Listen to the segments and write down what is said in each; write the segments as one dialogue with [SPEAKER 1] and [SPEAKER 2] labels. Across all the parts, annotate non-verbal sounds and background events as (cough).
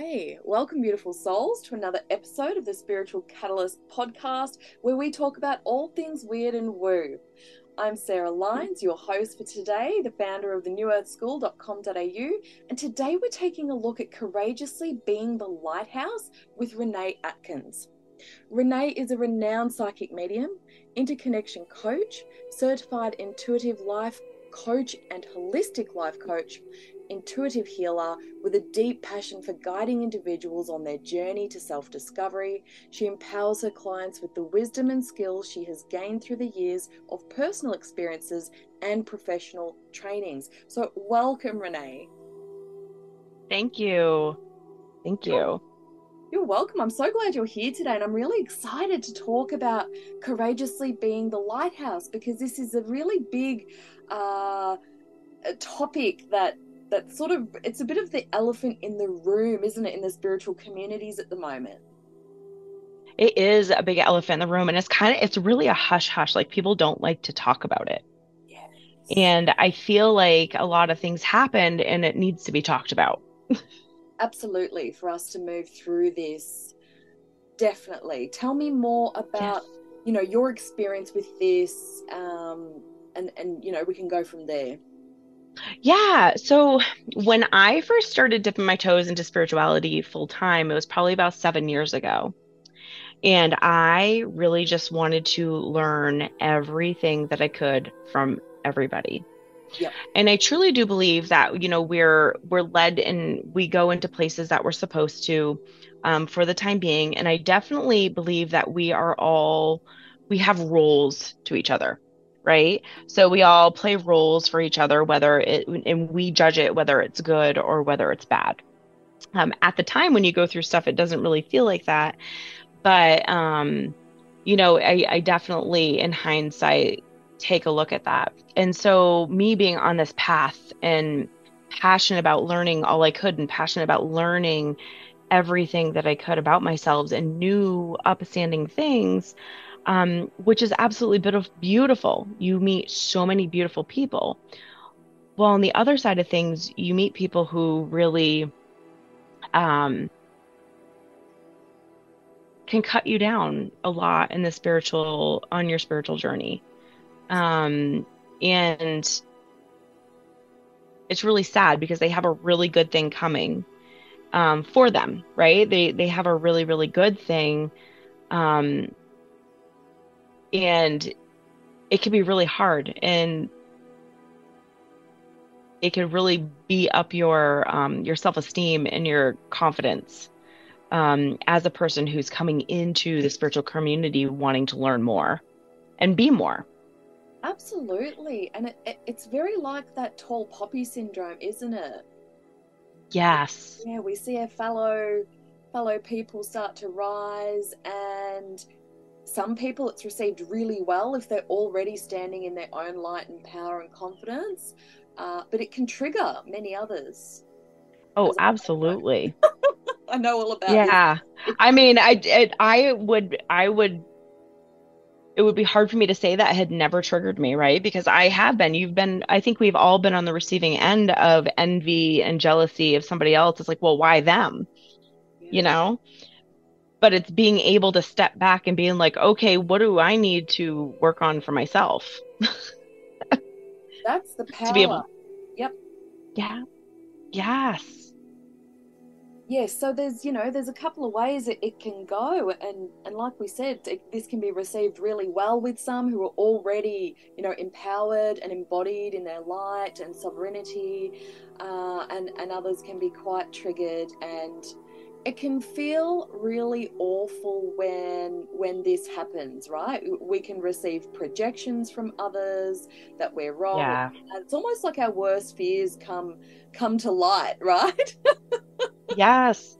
[SPEAKER 1] Hey, welcome, beautiful souls, to another episode of the Spiritual Catalyst podcast, where we talk about all things weird and woo. I'm Sarah Lines, your host for today, the founder of the newearthschool.com.au, and today we're taking a look at courageously being the lighthouse with Renee Atkins. Renee is a renowned psychic medium, interconnection coach, certified intuitive life coach, and holistic life coach, intuitive healer with a deep passion for guiding individuals on their journey to self discovery. She empowers her clients with the wisdom and skills she has gained through the years of personal experiences and professional trainings. So, welcome, Renee.
[SPEAKER 2] Thank you. Thank you.
[SPEAKER 1] You're welcome. I'm so glad you're here today, and I'm really excited to talk about courageously being the lighthouse because this is a really big uh, a topic that that sort of it's a bit of the elephant in the room, isn't it, in the spiritual communities at the moment?
[SPEAKER 2] It is a big elephant in the room, and it's kind of it's really a hush hush. Like people don't like to talk about it. Yes. And I feel like a lot of things happened, and it needs to be talked about. (laughs)
[SPEAKER 1] Absolutely, for us to move through this, definitely. Tell me more about yes. you know your experience with this, um, and and you know we can go from there.
[SPEAKER 2] Yeah. So when I first started dipping my toes into spirituality full time, it was probably about seven years ago. And I really just wanted to learn everything that I could from everybody. Yep. And I truly do believe that, you know, we're we're led and we go into places that we're supposed to um, for the time being. And I definitely believe that we are all we have roles to each other right? So we all play roles for each other, whether it, and we judge it whether it's good or whether it's bad. Um, at the time when you go through stuff, it doesn't really feel like that. But, um, you know, I, I definitely, in hindsight, take a look at that. And so, me being on this path and passionate about learning all I could and passionate about learning everything that I could about myself and new upstanding things, um, which is absolutely beautiful. You meet so many beautiful people. Well, on the other side of things, you meet people who really um, can cut you down a lot in the spiritual on your spiritual journey. Um, and it's really sad because they have a really good thing coming um, for them, right? They they have a really really good thing, um, and it can be really hard and it can really be up your um, your self-esteem and your confidence um, as a person who's coming into the spiritual community wanting to learn more and be more.
[SPEAKER 1] Absolutely. And it, it, it's very like that tall poppy syndrome isn't it?
[SPEAKER 2] Yes.
[SPEAKER 1] Yeah we see our fellow fellow people start to rise and some people it's received really well if they're already standing in their own light and power and confidence, uh, but it can trigger many others.
[SPEAKER 2] Oh, absolutely. (laughs)
[SPEAKER 1] I know all about.
[SPEAKER 2] Yeah, I mean, I it, I would I would. It would be hard for me to say that had never triggered me, right? Because I have been. You've been. I think we've all been on the receiving end of envy and jealousy of somebody else. It's like, well, why them? Yeah. You know but it's being able to step back and being like okay what do i need to work on for myself?
[SPEAKER 1] That's the power (laughs) to be able yep.
[SPEAKER 2] Yeah. Yes.
[SPEAKER 1] Yes so there's you know there's a couple of ways it, it can go and and like we said it, this can be received really well with some who are already you know empowered and embodied in their light and sovereignty uh, and and others can be quite triggered and it can feel really awful when when this happens right? We can receive projections from others that we're wrong. Yeah. it's almost like our worst fears come come to light (laughs) right?
[SPEAKER 2] Yes.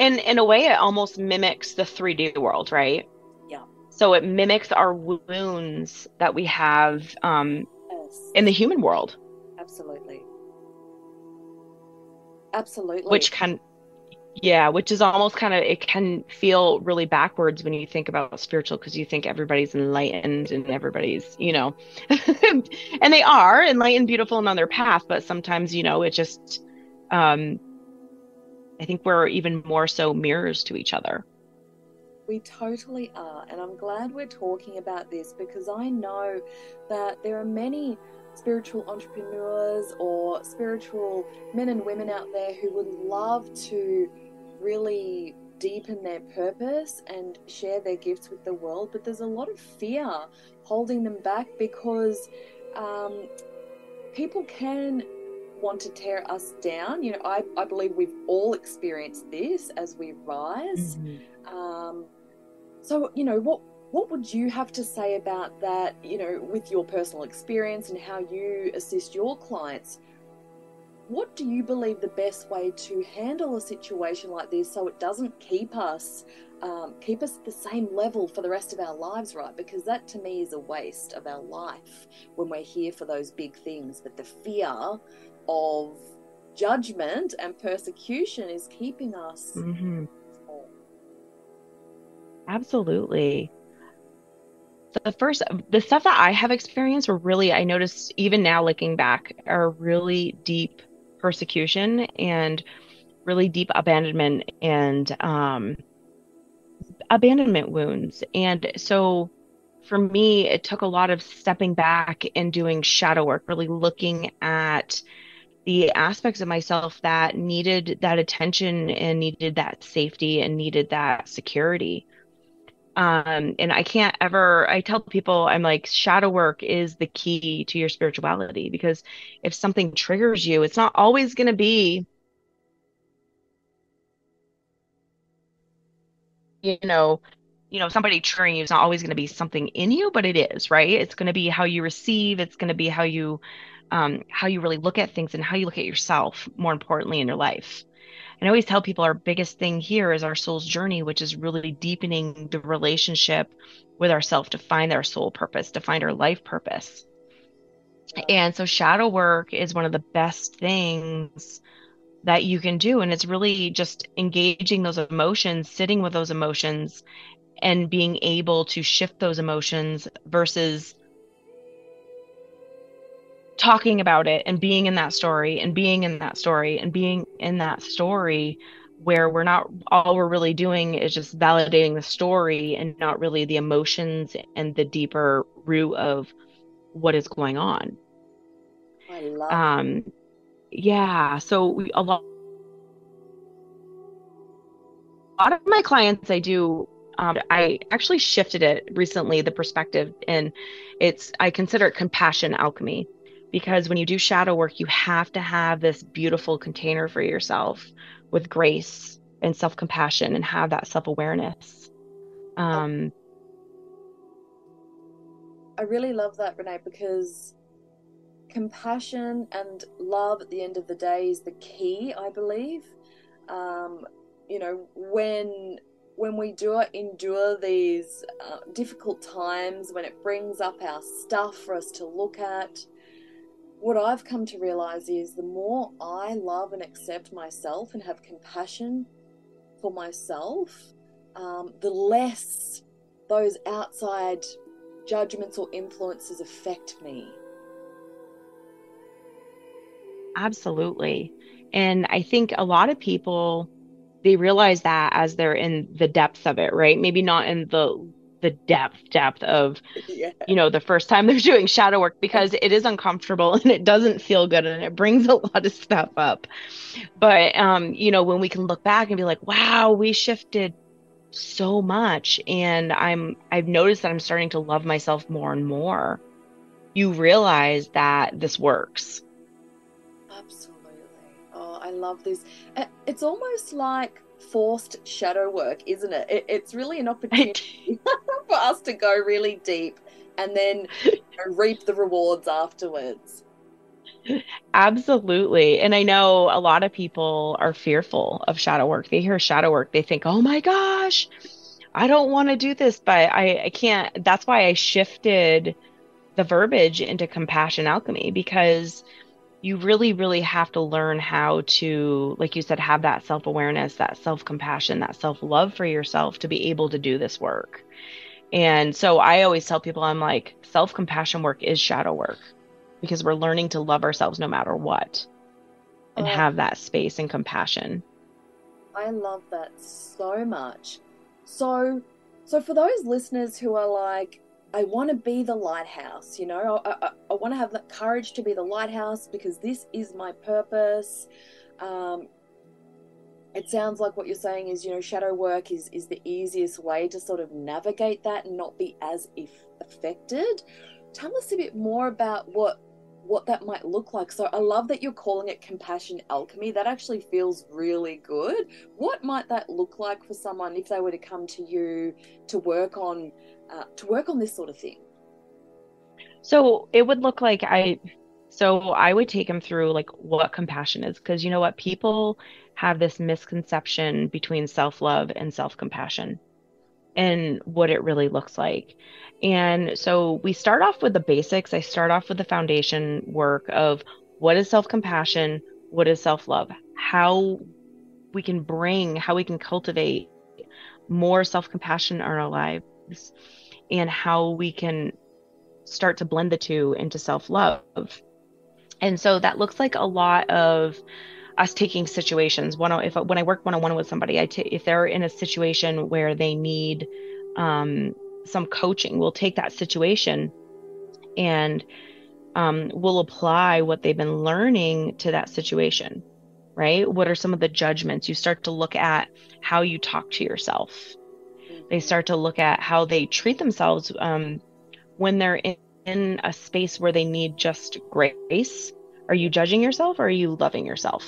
[SPEAKER 2] And in a way it almost mimics the 3d world right?
[SPEAKER 1] Yeah.
[SPEAKER 2] So it mimics our wounds that we have um yes. in the human world.
[SPEAKER 1] Absolutely. Absolutely.
[SPEAKER 2] Which can yeah, which is almost kind of it can feel really backwards when you think about spiritual because you think everybody's enlightened and everybody's, you know, (laughs) and they are enlightened, beautiful, and on their path. But sometimes, you know, it just um, I think we're even more so mirrors to each other.
[SPEAKER 1] We totally are. And I'm glad we're talking about this because I know that there are many spiritual entrepreneurs or spiritual men and women out there who would love to really deepen their purpose and share their gifts with the world, but there's a lot of fear holding them back because um, people can want to tear us down. You know, I, I believe we've all experienced this as we rise. Mm-hmm. Um, so, you know, what what would you have to say about that, you know, with your personal experience and how you assist your clients? What do you believe the best way to handle a situation like this so it doesn't keep us um, keep us at the same level for the rest of our lives, right? Because that to me is a waste of our life when we're here for those big things. But the fear of judgment and persecution is keeping us mm-hmm.
[SPEAKER 2] Absolutely. The first, the stuff that I have experienced were really, I noticed even now looking back, are really deep persecution and really deep abandonment and um, abandonment wounds. And so for me, it took a lot of stepping back and doing shadow work, really looking at the aspects of myself that needed that attention and needed that safety and needed that security um and i can't ever i tell people i'm like shadow work is the key to your spirituality because if something triggers you it's not always going to be you know you know somebody triggering you is not always going to be something in you but it is right? It's going to be how you receive it's going to be how you um how you really look at things and how you look at yourself more importantly in your life and I always tell people our biggest thing here is our soul's journey, which is really deepening the relationship with ourself to find our soul purpose, to find our life purpose. And so shadow work is one of the best things that you can do. And it's really just engaging those emotions, sitting with those emotions, and being able to shift those emotions versus talking about it and being in that story and being in that story and being in that story where we're not all we're really doing is just validating the story and not really the emotions and the deeper root of what is going on.
[SPEAKER 1] I love
[SPEAKER 2] um yeah, so we a lot a lot of my clients I do um, I actually shifted it recently the perspective and it's I consider it compassion alchemy because when you do shadow work, you have to have this beautiful container for yourself with grace and self compassion and have that self awareness. Um,
[SPEAKER 1] I really love that, Renee, because compassion and love at the end of the day is the key, I believe. Um, you know, when when we do endure these uh, difficult times, when it brings up our stuff for us to look at, what I've come to realize is the more I love and accept myself and have compassion for myself, um, the less those outside judgments or influences affect me.
[SPEAKER 2] Absolutely. And I think a lot of people they realize that as they're in the depths of it, right? Maybe not in the the depth depth of (laughs) yeah. you know the first time they're doing shadow work because it is uncomfortable (laughs) and it doesn't feel good and it brings a (laughs) lot of stuff up. But um you know when we can look back and be like wow we shifted so much and i'm i've noticed that i'm starting to love myself more and more you realize that this works.
[SPEAKER 1] Absolutely. Oh i love this. It's almost like forced shadow work, isn't it? it it's really an opportunity for us to go really deep and then you know, reap the rewards afterwards.
[SPEAKER 2] Absolutely. And I know a lot of people are fearful of shadow work. They hear shadow work, they think, oh my gosh, I don't want to do this, but I, I can't. That's why I shifted the verbiage into compassion alchemy because you really, really have to learn how to, like you said, have that self awareness, that self compassion, that self love for yourself to be able to do this work. And so I always tell people, I'm like, self compassion work is shadow work because we're learning to love ourselves no matter what and uh, have that space and compassion.
[SPEAKER 1] I love that so much. So, so for those listeners who are like, I want to be the lighthouse, you know, I, I, I want to have the courage to be the lighthouse because this is my purpose. Um, it sounds like what you're saying is, you know, shadow work is is the easiest way to sort of navigate that and not be as if affected. Tell us a bit more about what what that might look like. So I love that you're calling it compassion alchemy. That actually feels really good. What might that look like for someone if they were to come to you to work on uh, to work on this sort of thing?
[SPEAKER 2] So it would look like I so I would take them through like what compassion is because you know what people have this misconception between self-love and self-compassion and what it really looks like. And so we start off with the basics. I start off with the foundation work of what is self compassion, what is self love, how we can bring, how we can cultivate more self compassion in our lives, and how we can start to blend the two into self love. And so that looks like a lot of us taking situations. One, if when I work one on one with somebody, I t- if they're in a situation where they need um, some coaching. We'll take that situation and um, we'll apply what they've been learning to that situation, right? What are some of the judgments? You start to look at how you talk to yourself. They start to look at how they treat themselves um, when they're in, in a space where they need just grace. Are you judging yourself or are you loving yourself?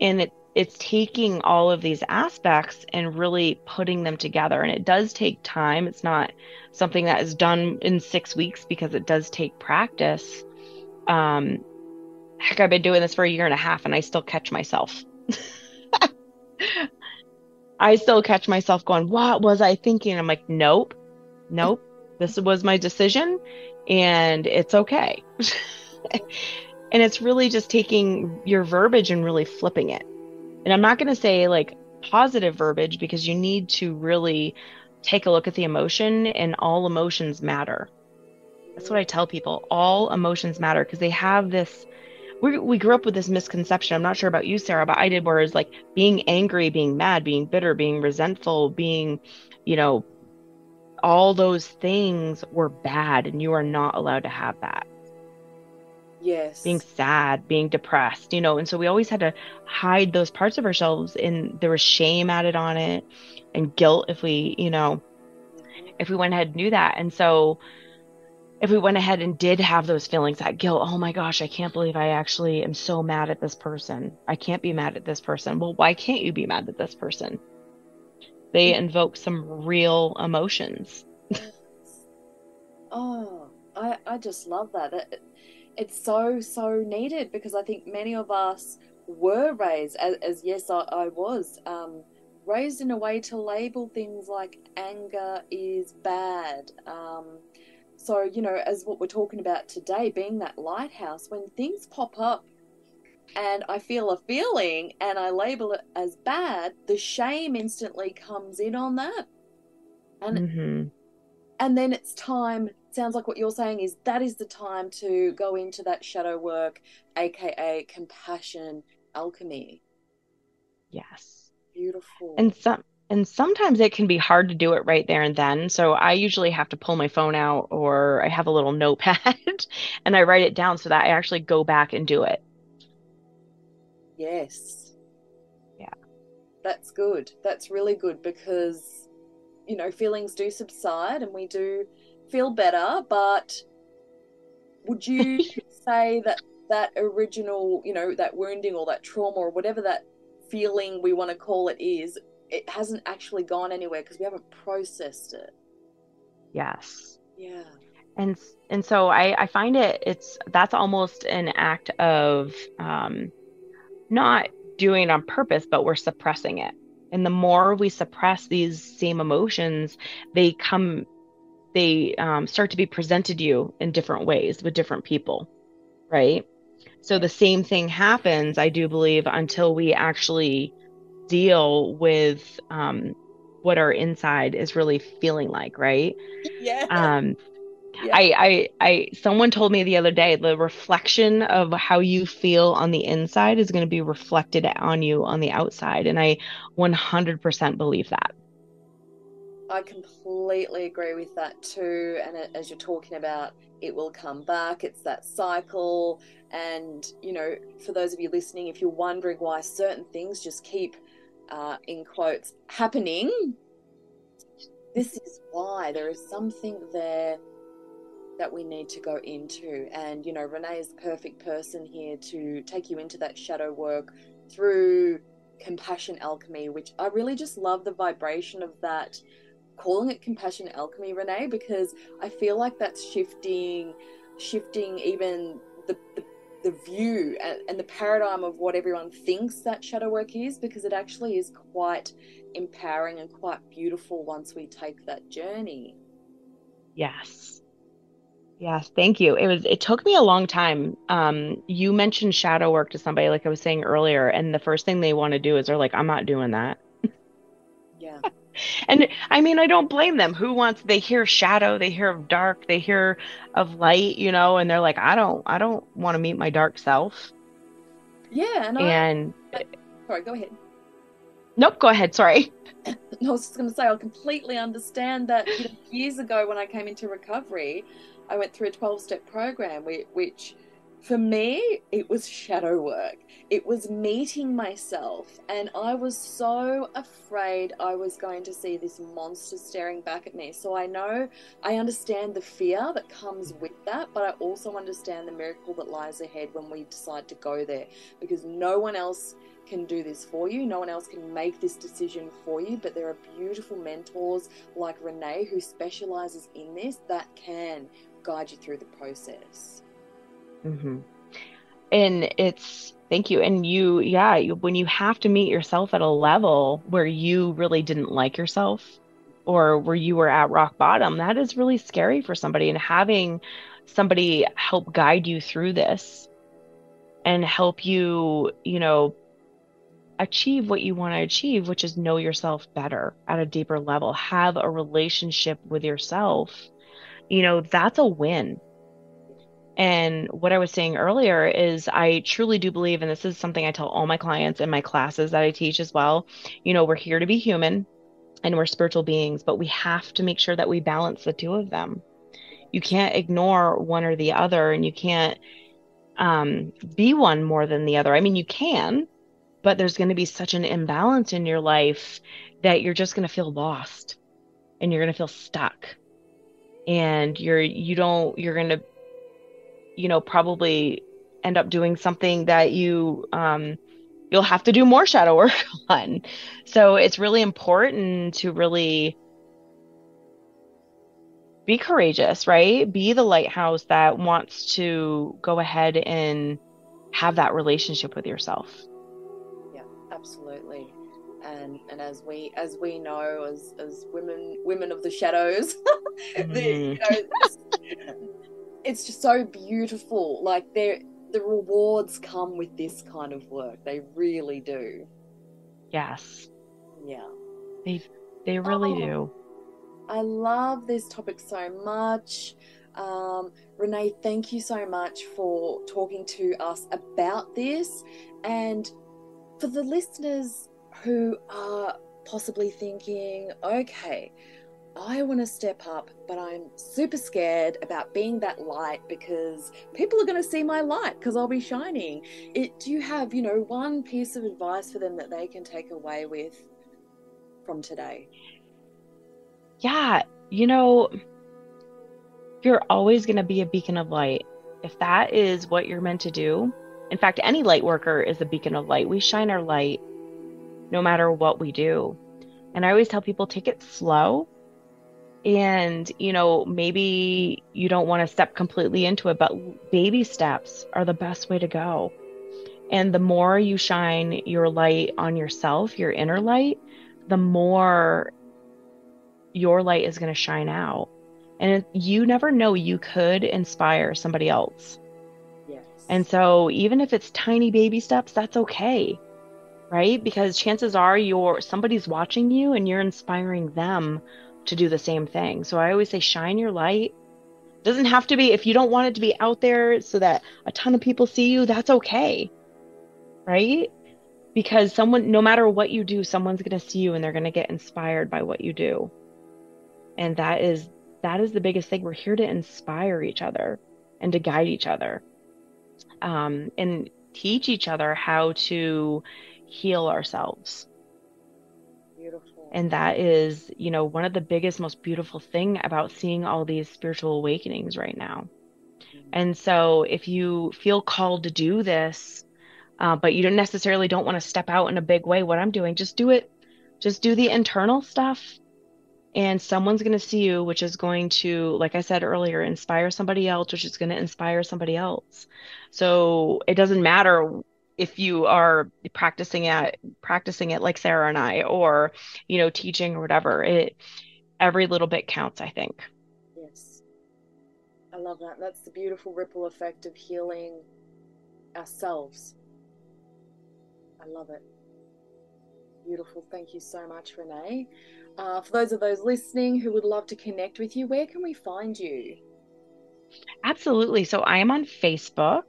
[SPEAKER 2] And it it's taking all of these aspects and really putting them together. And it does take time. It's not something that is done in six weeks because it does take practice. Um, heck, I've been doing this for a year and a half and I still catch myself. (laughs) I still catch myself going, What was I thinking? I'm like, Nope, nope. This was my decision and it's okay. (laughs) and it's really just taking your verbiage and really flipping it and I'm not going to say like positive verbiage because you need to really take a look at the emotion and all emotions matter. That's what I tell people. All emotions matter because they have this. We, we grew up with this misconception. I'm not sure about you, Sarah, but I did where it's like being angry, being mad, being bitter, being resentful, being, you know, all those things were bad and you are not allowed to have that.
[SPEAKER 1] Yes.
[SPEAKER 2] Being sad being depressed you know and so we always had to hide those parts of ourselves and there was shame added on it and guilt if we you know mm-hmm. if we went ahead and knew that. And so if we went ahead and did have those feelings that guilt oh my gosh i can't believe i actually am so mad at this person. I can't be mad at this person. Well why can't you be mad at this person they invoke some real emotions.
[SPEAKER 1] Oh i i just love that. It, it's so so needed because I think many of us were raised as, as yes I, I was um, raised in a way to label things like anger is bad. Um, so you know, as what we're talking about today, being that lighthouse, when things pop up and I feel a feeling and I label it as bad, the shame instantly comes in on that. And mm-hmm. and then it's time sounds like what you're saying is that is the time to go into that shadow work, aka compassion alchemy.
[SPEAKER 2] Yes.
[SPEAKER 1] Beautiful.
[SPEAKER 2] And some and sometimes it can be hard to do it right there and then. So I usually have to pull my phone out or I have a little notepad (laughs) and I write it down so that I actually go back and do it.
[SPEAKER 1] Yes.
[SPEAKER 2] Yeah.
[SPEAKER 1] That's good. That's really good because you know, feelings do subside and we do feel better, but would you (laughs) say that that original, you know, that wounding or that trauma or whatever that feeling we want to call it is, it hasn't actually gone anywhere because we haven't processed it?
[SPEAKER 2] Yes.
[SPEAKER 1] Yeah.
[SPEAKER 2] And and so I I find it it's that's almost an act of um not doing it on purpose, but we're suppressing it. And the more we suppress these same emotions, they come they um, start to be presented to you in different ways with different people, right? So the same thing happens, I do believe, until we actually deal with um, what our inside is really feeling like, right? (laughs)
[SPEAKER 1] Yeah.
[SPEAKER 2] Um, Yeah. I, I, I, someone told me the other day the reflection of how you feel on the inside is going to be reflected on you on the outside. And I 100% believe that.
[SPEAKER 1] I completely agree with that too. And as you're talking about, it will come back, it's that cycle. And, you know, for those of you listening, if you're wondering why certain things just keep, uh, in quotes, happening, this is why there is something there that we need to go into. And, you know, Renee is the perfect person here to take you into that shadow work through compassion alchemy, which I really just love the vibration of that calling it compassion alchemy, Renee, because I feel like that's shifting, shifting even the, the, the view and, and the paradigm of what everyone thinks that shadow work is, because it actually is quite empowering and quite beautiful once we take that journey.
[SPEAKER 2] Yes. Yes, thank you. It was it took me a long time. Um, you mentioned shadow work to somebody like I was saying earlier, and the first thing they want to do is they're like, I'm not doing that.
[SPEAKER 1] Yeah. (laughs)
[SPEAKER 2] and I mean, I don't blame them. Who wants they hear shadow, they hear of dark, they hear of light, you know, and they're like, I don't I don't want to meet my dark self.
[SPEAKER 1] Yeah,
[SPEAKER 2] and, and
[SPEAKER 1] I, sorry, go ahead.
[SPEAKER 2] Nope, go ahead. Sorry. (laughs) (laughs)
[SPEAKER 1] I was just going to say, I completely understand that you know, years ago when I came into recovery, I went through a 12 step program, which for me, it was shadow work. It was meeting myself, and I was so afraid I was going to see this monster staring back at me. So I know, I understand the fear that comes with that, but I also understand the miracle that lies ahead when we decide to go there because no one else can do this for you. No one else can make this decision for you, but there are beautiful mentors like Renee who specializes in this that can guide you through the process.
[SPEAKER 2] Mm-hmm. And it's thank you. And you, yeah, you, when you have to meet yourself at a level where you really didn't like yourself or where you were at rock bottom, that is really scary for somebody. And having somebody help guide you through this and help you, you know, achieve what you want to achieve, which is know yourself better at a deeper level, have a relationship with yourself, you know, that's a win. And what I was saying earlier is, I truly do believe, and this is something I tell all my clients in my classes that I teach as well. You know, we're here to be human and we're spiritual beings, but we have to make sure that we balance the two of them. You can't ignore one or the other, and you can't um, be one more than the other. I mean, you can, but there's going to be such an imbalance in your life that you're just going to feel lost and you're going to feel stuck and you're you don't you're to you know, probably end up doing something that you um, you'll have to do more shadow (laughs) work on. So it's really important to really be courageous, right? Be the lighthouse that wants to go ahead and have that relationship with yourself.
[SPEAKER 1] Yeah, absolutely. And and as we as we know as as women women of the shadows, (laughs) mm. the, you know, it's just so beautiful. Like they the rewards come with this kind of work. They really do.
[SPEAKER 2] Yes.
[SPEAKER 1] Yeah.
[SPEAKER 2] They they really oh, do.
[SPEAKER 1] I love this topic so much. Um, Renee, thank you so much for talking to us about this. And for the listeners who are possibly thinking, okay, I want to step up, but I'm super scared about being that light because people are going to see my light because I'll be shining. It, do you have, you know, one piece of advice for them that they can take away with from today?
[SPEAKER 2] Yeah, you know, you're always going to be a beacon of light. If that is what you're meant to do, in fact, any light worker is a beacon of light. We shine our light no matter what we do. And I always tell people take it slow. And you know maybe you don't want to step completely into it but baby steps are the best way to go. And the more you shine your light on yourself your inner light the more your light is going to shine out. And you never know you could inspire somebody else.
[SPEAKER 1] Yes.
[SPEAKER 2] And so even if it's tiny baby steps that's okay right because chances are you're somebody's watching you and you're inspiring them to do the same thing. So I always say shine your light. doesn't have to be if you don't want it to be out there so that a ton of people see you that's okay right because someone no matter what you do someone's going to see you and they're going to get inspired by what you do and that is that is the biggest thing we're here to inspire each other and to guide each other um, and teach each other how to heal ourselves.
[SPEAKER 1] Beautiful.
[SPEAKER 2] and that is you know one of the biggest most beautiful thing about seeing all these spiritual awakenings right now. And so if you feel called to do this uh, but you don't necessarily don't want to step out in a big way what i'm doing just do it. Just do the internal stuff and someone's going to see you which is going to like i said earlier inspire somebody else which is going to inspire somebody else. So it doesn't matter if you are practicing it practicing it like sarah and i or you know teaching or whatever it every little bit counts i think
[SPEAKER 1] Yes. I love that. That's the beautiful ripple effect of healing ourselves. I love it. Beautiful. Thank you so much, Renee. Uh, for those of those listening who would love to connect with you, where can we find you?
[SPEAKER 2] absolutely so i am on facebook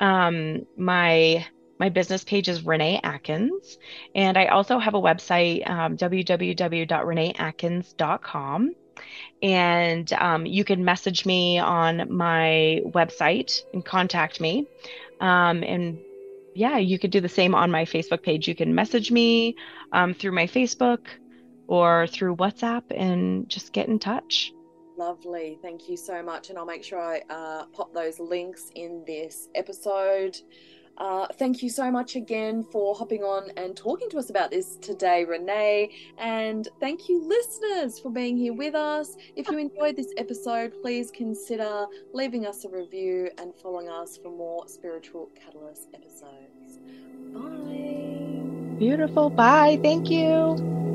[SPEAKER 2] um my my business page is renee atkins and i also have a website um, www.reneeatkins.com and um, you can message me on my website and contact me um, and yeah you could do the same on my facebook page you can message me um, through my facebook or through whatsapp and just get in touch
[SPEAKER 1] Lovely. Thank you so much. And I'll make sure I uh, pop those links in this episode. Uh, thank you so much again for hopping on and talking to us about this today, Renee. And thank you, listeners, for being here with us. If you enjoyed this episode, please consider leaving us a review and following us for more Spiritual Catalyst episodes. Bye.
[SPEAKER 2] beautiful bye thank you